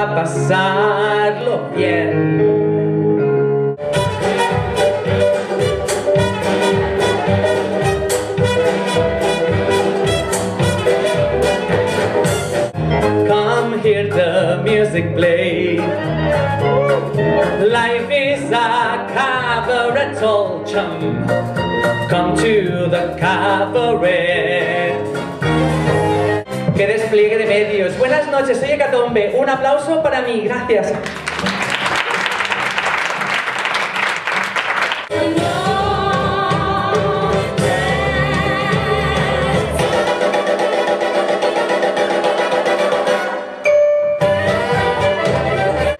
a pasarlo bien. Come hear the music play. Life is a cabaret, old chum. Come to the cabaret. ¡Qué despliegue de medios! Buenas noches, soy Hecatombe. Un aplauso para mí, gracias.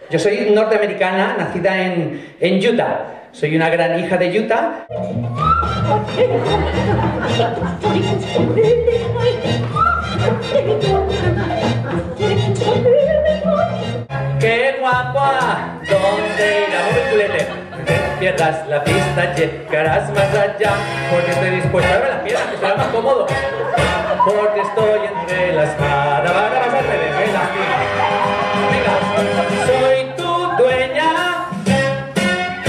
Yo soy norteamericana, nacida en, en Utah. Soy una gran hija de Utah. No pierdas la pista, llegarás más allá. Porque estoy dispuesto a ver las piernas, que será más cómodo. Porque estoy entre la espada. Ahora vas. Venga, soy tu dueña.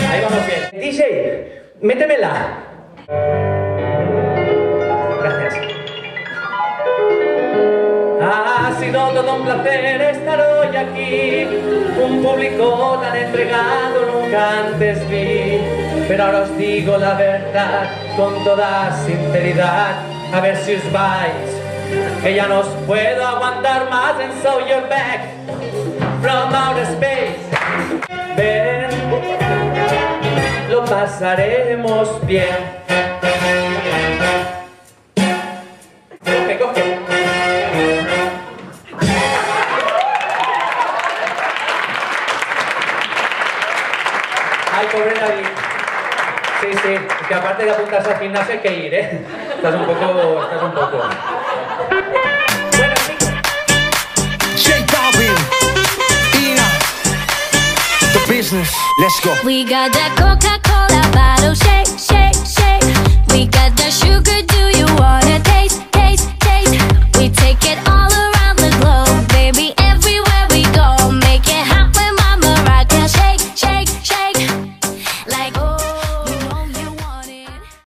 Ahí vamos bien. DJ, métemela. Sido todo un placer estar hoy aquí. Un público tan entregado nunca antes vi. Pero ahora os digo la verdad con toda sinceridad. A ver si os vais. Que ya no os puedo aguantar más. And so you're back from outer space. Ven, lo pasaremos bien. Ay, pobre David. Sí, sí, es que aparte de apuntarse al gimnasio hay que ir, ¿eh? Estás un poco... Estás un poco... Bueno, chicos. J Balvin, Ina, the business. Let's go. We got that Coca-Cola bottle shake, shake, shake. We got